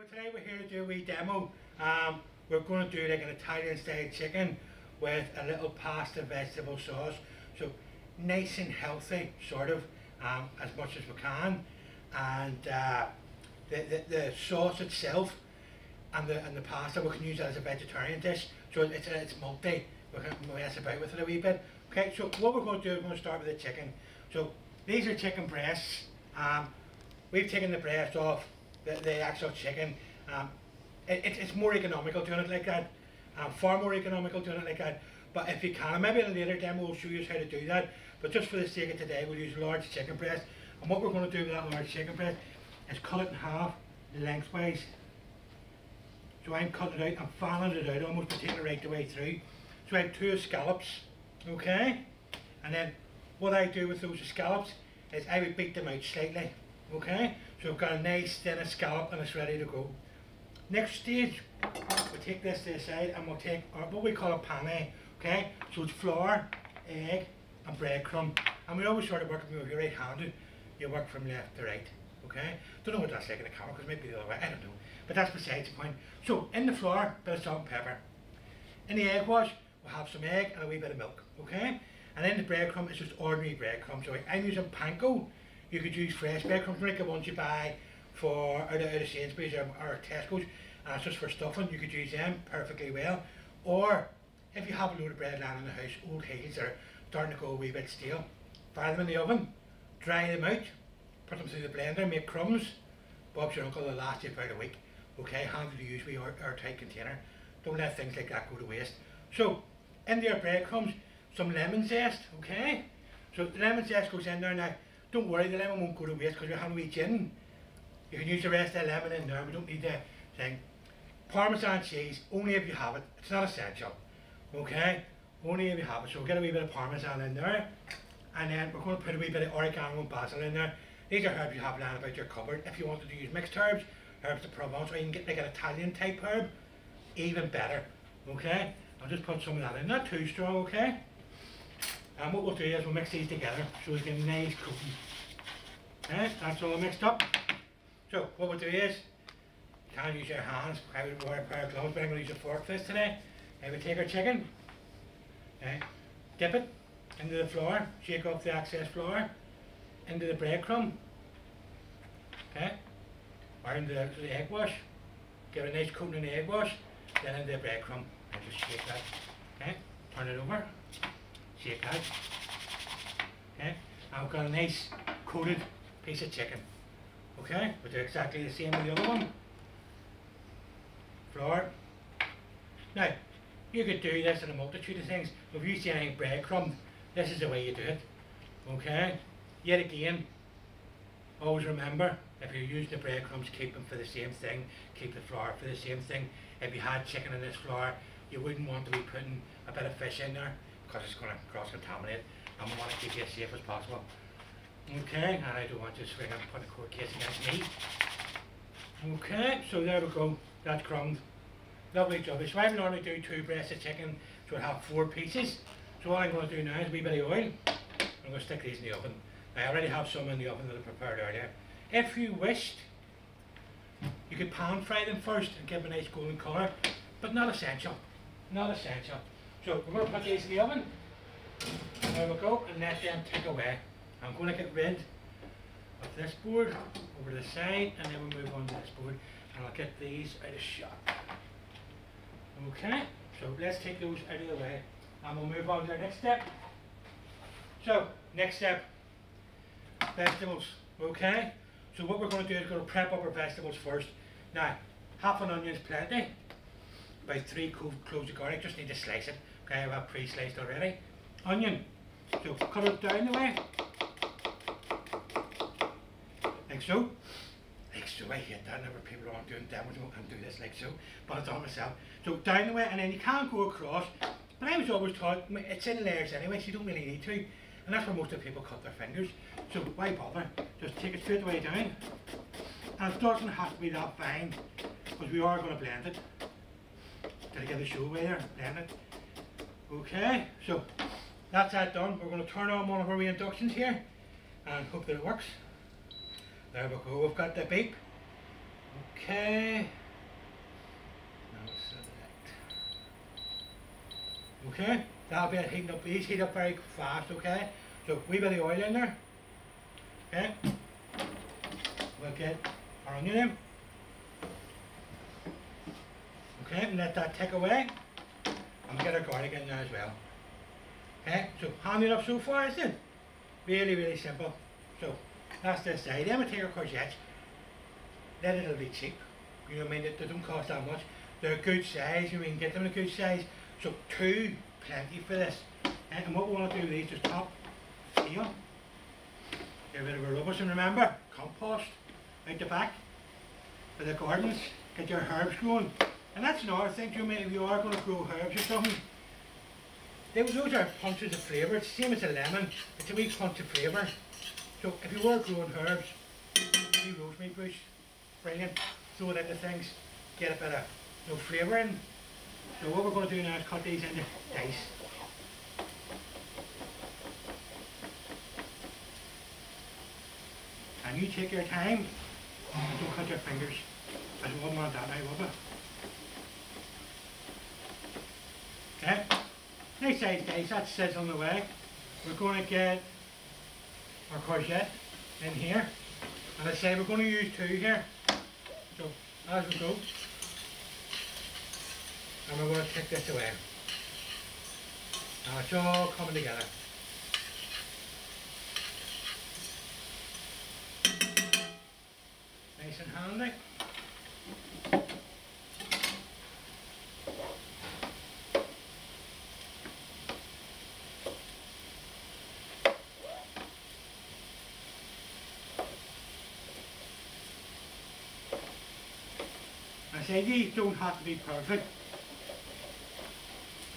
So today we're here to do a wee demo. Um, we're going to do like an Italian style chicken with a little pasta vegetable sauce. So nice and healthy, sort of, um, as much as we can. And uh, the, the, the sauce itself and the, and the pasta, we can use it as a vegetarian dish. So it's, it's multi, we can mess about with it a wee bit. Okay, so what we're going to do, we're going to start with the chicken. So these are chicken breasts. Um, we've taken the breast off the, the actual chicken. Um, it, it's more economical doing it like that, um, far more economical doing it like that. But if you can, maybe in a later demo we'll show you how to do that. But just for the sake of today, we'll use large chicken breast. And what we're going to do with that large chicken breast is cut it in half, lengthwise. So I'm cutting it out, I'm filing it out, almost taking it right the way through. So I have two scallops, okay? And then what I do with those scallops is I would beat them out slightly, okay? So we've got a nice thin scallop and it's ready to go. Next stage, we'll take this to the side and we'll take our, what we call a pane, okay? So it's flour, egg and breadcrumb. And we always sort of work, if you're right-handed, you work from left to right, okay? Don't know what that's like in the camera because it might be the other way, I don't know. But that's besides the point. So in the flour, bit of salt and pepper. In the egg wash, we'll have some egg and a wee bit of milk, okay? And then the breadcrumb is just ordinary breadcrumb. So I'm using panko you could use fresh breadcrumbs, like the ones you buy for out of, out of Sainsbury's or, or Tesco's, and it's just for stuffing. You could use them perfectly well. Or if you have a load of bread lying in the house, old Heels are starting to go a wee bit stale, fry them in the oven, dry them out, put them through the blender, make crumbs. Bob's your uncle will last you about a week. Okay, handy to use with your tight container. Don't let things like that go to waste. So, in there breadcrumbs, some lemon zest, okay? So the lemon zest goes in there now. Don't worry, the lemon won't go to waste because we have a wee gin. You can use the rest of the lemon in there, we don't need the thing. Parmesan cheese, only if you have it. It's not essential. Okay? Only if you have it. So get a wee bit of Parmesan in there. And then we're going to put a wee bit of oregano and basil in there. These are herbs you have lying about your cupboard. If you wanted to use mixed herbs, herbs of Provence, or you can get like an Italian type herb, even better. Okay? I'll just put some of that in. Not too strong, okay? And what we'll do is we'll mix these together so we get a nice cookie. Okay, eh, that's all mixed up. So what we'll do is, you can't use your hands, I would wear a pair of gloves, but I'm going to use a fork for this today. I would take our chicken, okay, dip it into the flour, shake off the excess flour, into the breadcrumb, okay, or into the, the egg wash, give it a nice coating in the egg wash, then into the breadcrumb, and just shake that, okay, turn it over shake out. Okay, I've got a nice coated piece of chicken. Okay, we do exactly the same with the other one. Flour. Now, you could do this in a multitude of things. If you see anything breadcrumb, this is the way you do it. Okay? Yet again, always remember, if you're using the breadcrumbs, keep them for the same thing. Keep the flour for the same thing. If you had chicken in this flour, you wouldn't want to be putting a bit of fish in there because it's going to cross-contaminate and we want to keep you as safe as possible. Okay, and I don't want to swing and put a court case against me. Okay, so there we go, that's crumbed. Lovely job. So I normally do two breasts of chicken, so I have four pieces. So what I'm going to do now is a wee bit of oil. I'm going to stick these in the oven. I already have some in the oven that I prepared earlier. If you wished, you could pan fry them first and give them a nice golden colour, but not essential. Not essential. So we're going to put these in the oven. There we go, and let them tick away. I'm going to get rid of this board over the side, and then we'll move on to this board, and I'll get these out of shot. Okay, so let's take those out of the way, and we'll move on to the next step. So, next step, vegetables, okay? So what we're going to do is going to prep up our vegetables first. Now, half an onion is plenty, about three cloves of garlic, just need to slice it. Okay, I have pre-sliced already. Onion, so cut it down the way. Like so. Like so, I hate that whenever people aren't doing demos and do this like so, but on myself. So down the way, and then you can't go across. But I was always taught, it's in layers anyway, so you don't really need to. And that's where most of the people cut their fingers. So why bother? Just take it straight away down. And it doesn't have to be that fine, because we are going to blend it. Gotta get the show away there, blend it. Okay, so that's that done. We're going to turn on one of our inductions here and hope that it works. There we go, we've got the beep. Okay. Now select. Okay, that'll be it heating up. These heat up very fast, okay? So we bit of oil in there. Okay. We'll get our onion in. Okay, and let that take away. And we'll get our garlic in there as well. Okay, so handy enough so far, isn't it? Really, really simple. So that's this side. Then we take our courgettes. Then it'll be cheap. You know what I mean? They, don't cost that much. They're a good size, and we can get them in a good size. So two, plenty for this. Eh, and what we want to do with these is top heel. Get rid of our rubbish and remember, compost out the back for the gardens. Get your herbs growing. And that's another thing, you if you are going to grow herbs or something, those, those are punches of flavour. It's the same as a lemon. It's a wee punch of flavour. So if you were growing herbs, wee rosemary bush, brilliant. Throw it into things, get a bit of you know, flavour in. So what we're going to do now is cut these into dice. And you take your time and don't cut your fingers. I want that now, would I? Okay? Nice size dice, that says on the way. We're going to get our courgette in here. And I say we're going to use two here. So as we go, and we're going to take this away. Now it's all coming together. Nice and handy. I say these don't have to be perfect.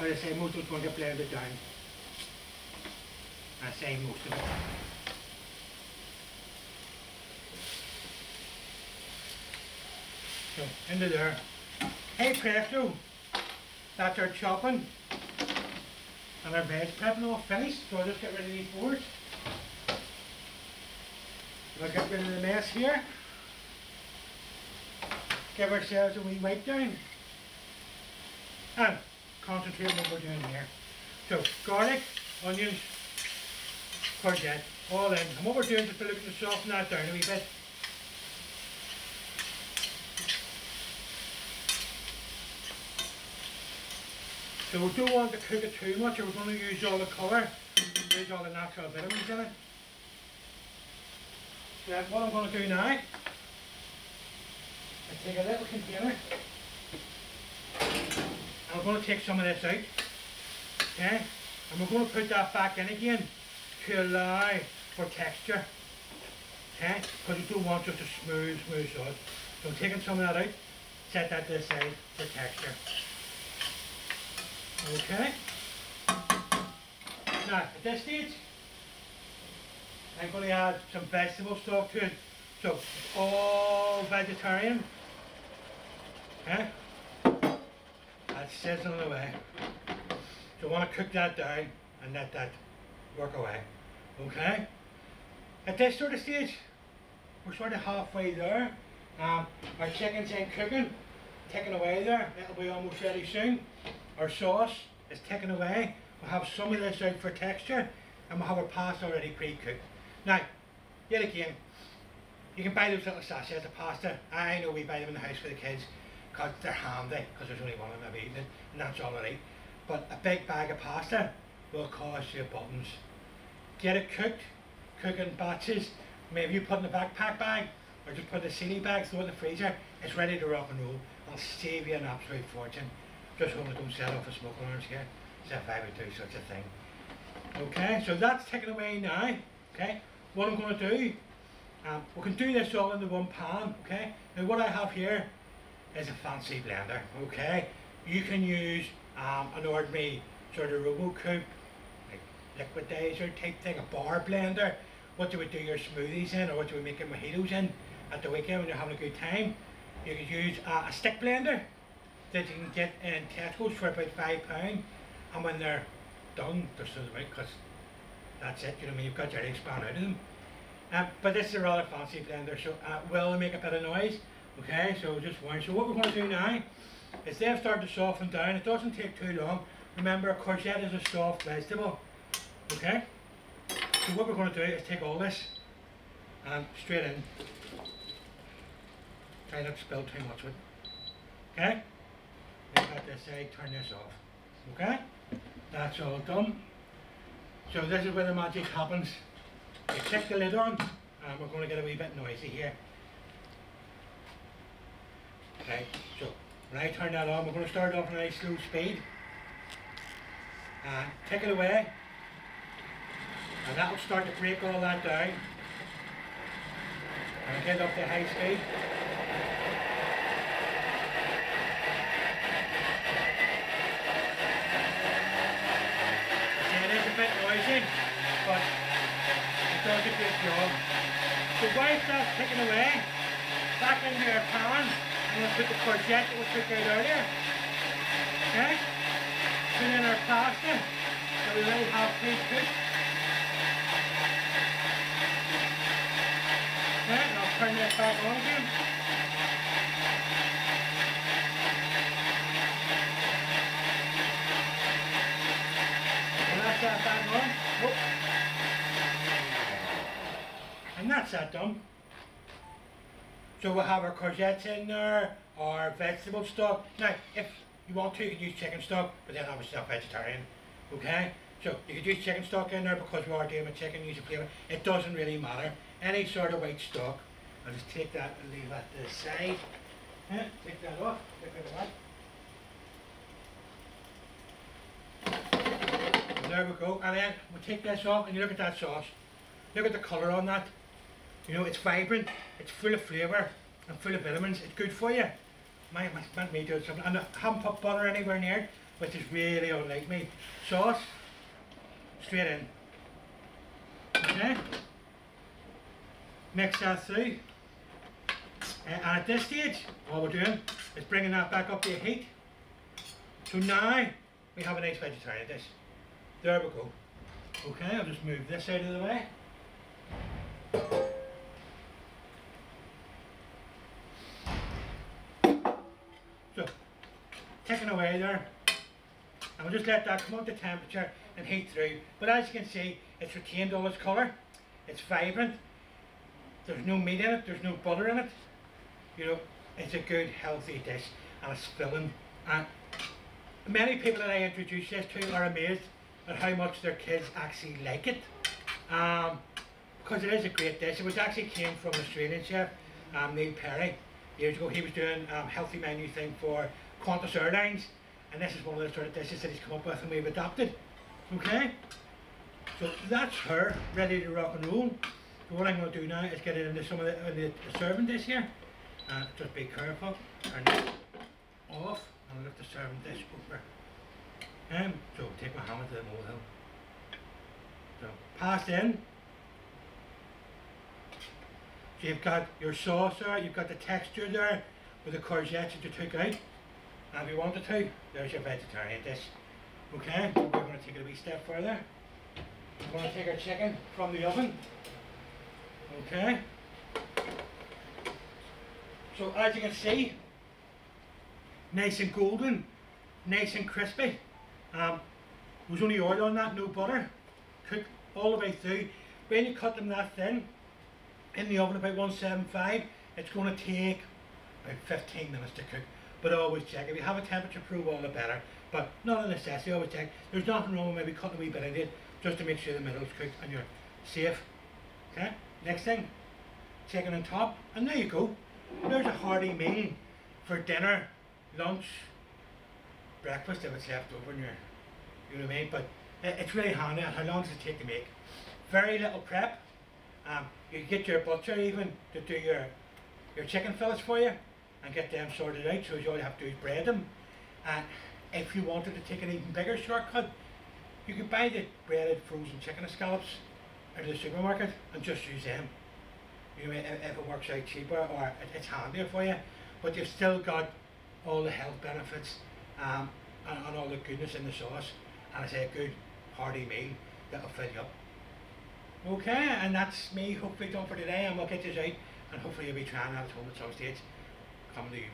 As I say, most of it's going to blend it down. I say most of it. So, into there. Hey presto, that's our chopping. And our veg prepping all finished, so I'll just get rid of these boards. We'll get rid of the mess here. Give ourselves a wee wipe down. And concentrate on what we're doing here. So garlic, onions, courgette, all in. And what we're doing is to look to soften that down a wee bit. So we don't want to cook it too much or we're going to use all the colour, use all the natural vitamins in it. So what I'm going to do now, I take a little container and we're going to take some of this out, okay, and we're going to put that back in again to allow for texture, okay, because we don't want just a smooth, smooth sauce. So I'm taking some of that out, set that to the side for texture. Okay. Now, at this stage, I'm going to add some vegetable stock to it. So, all vegetarian. Okay? That's sizzling away. So I want to cook that down and let that work away. Okay? At this sort of stage, we're sort of halfway there. Um, our chicken's in cooking, taken away there. It'll be almost ready soon. Our sauce is taken away. We'll have some of this out for texture and we'll have our pasta already pre-cooked. Now, yet again, you can buy those little sachets of pasta. I know we buy them in the house for the kids because they're handy, because there's only one of them eating it, and that's all I right. But a big bag of pasta will cost you buttons. Get it cooked, cook in batches. Maybe you put in a backpack bag, or just put in a CD bag, throw it in the freezer. It's ready to rock and roll. I'll save you an absolute fortune. Just hope it don't set off a smoke alarms here. So if I would do such a thing. Okay, so that's taken away now. Okay, what I'm going to do, um, we can do this all in the one pan. Okay, now what I have here is a fancy blender, okay? You can use um, an ordinary sort of RoboCoupe, like liquidizer type thing, a bar blender, what you would do your smoothies in or what you would make your mojitos in at the weekend when you're having a good time. You could use uh, a stick blender that you can get in Tesco's for about five pound and when they're done, they're so right because that's it, you know, I mean, you've got your eggs span out of them. Uh, but this is a rather fancy blender, so uh, will make a bit of noise. Okay, so just one. So what we're going to do now is they've started to soften down. It doesn't take too long. Remember, courgette is a soft vegetable. Okay? So what we're going to do is take all this and straight in. Try not to spill too much of it. Okay? That this side, turn this off. Okay? That's all done. So this is where the magic happens. You check the lid on, and we're going to get a wee bit noisy here. Okay, so when I turn that on, we're going to start off on a nice slow speed. And take it away. And that will start to break all that down. And get up to high speed. See, it is a bit noisy, but it does a good job. So while that's taken away, back into our pan, I'm going to put the courgette that we took out earlier. Okay? Put in our pasta that we already have pre-cooked. Okay, and I'll turn this back on again. And that's that back on. And that's that done. So we'll have our courgettes in there, our vegetable stock. Now, if you want to, you can use chicken stock, but then obviously not vegetarian. Okay? So you could use chicken stock in there because we are doing with chicken, use a flavour. It doesn't really matter. Any sort of white stock. I'll just take that and leave that to the side. Take that off, of that. There we go. And then we take this off and you look at that sauce. Look at the colour on that. You know, it's vibrant, it's full of flavour and full of vitamins. It's good for you. My, my, my me do something. And I haven't put butter anywhere near which is really unlike me. Sauce, straight in. Okay? Mix that through. Uh, and at this stage, all we're doing is bringing that back up to heat. So now, we have a nice vegetarian dish. There we go. Okay, I'll just move this out of the way. So, away there. And we'll just let that come up to temperature and heat through. But as you can see, it's retained all its colour. It's vibrant. There's no meat in it. There's no butter in it. You know, it's a good, healthy dish. And it's filling. And many people that I introduce this to are amazed at how much their kids actually like it. Um, because it is a great dish. It was actually came from an Australian chef, um, Neil Perry, years ago. He was doing um, healthy menu thing for Qantas Airlines, and this is one of the sort of dishes that he's come up with and we've adapted. Okay? So that's her, ready to rock and roll. So what I'm going to do now is get it into some of the, uh, the, serving dish here. And just be careful. Turn it off and lift the serving dish over. Um, so take my hammer to the molehill. So pass in. So you've got your sauce there, you've got the texture there with the courgettes that you took out. And if you wanted to, there's your vegetarian dish. Okay, we're going to take it a wee step further. We're going to take our chicken from the oven. Okay. So as you can see, nice and golden, nice and crispy. Um, there's only oil on that, no butter. Cooked all the way through. When you cut them that thin, in the oven about 175, it's going to take about 15 minutes to cook. But always check, if you have a temperature probe, all the better. But not a necessity, always check. There's nothing wrong with maybe cutting a wee bit into it, just to make sure the middle's cooked and you're safe. Okay, next thing, chicken on top, and there you go. There's a hearty meal for dinner, lunch, breakfast if it's left over in your, you know what I mean? But it's really handy and how long does it take to make? Very little prep. Um, you get your butcher even to do your, your chicken fillets for you and get them sorted out so all you have to do is bread them. And if you wanted to take an even bigger shortcut, you could buy the breaded frozen chicken scallops out of the supermarket and just use them. You if, if it works out cheaper or it's handier for you, but you've still got all the health benefits um, and, and all the goodness in the sauce, and it's a good hearty meal that'll fill you up. Okay, and that's me hopefully done for today, and we'll get this out, and hopefully you'll be trying that at home at some stage. Coming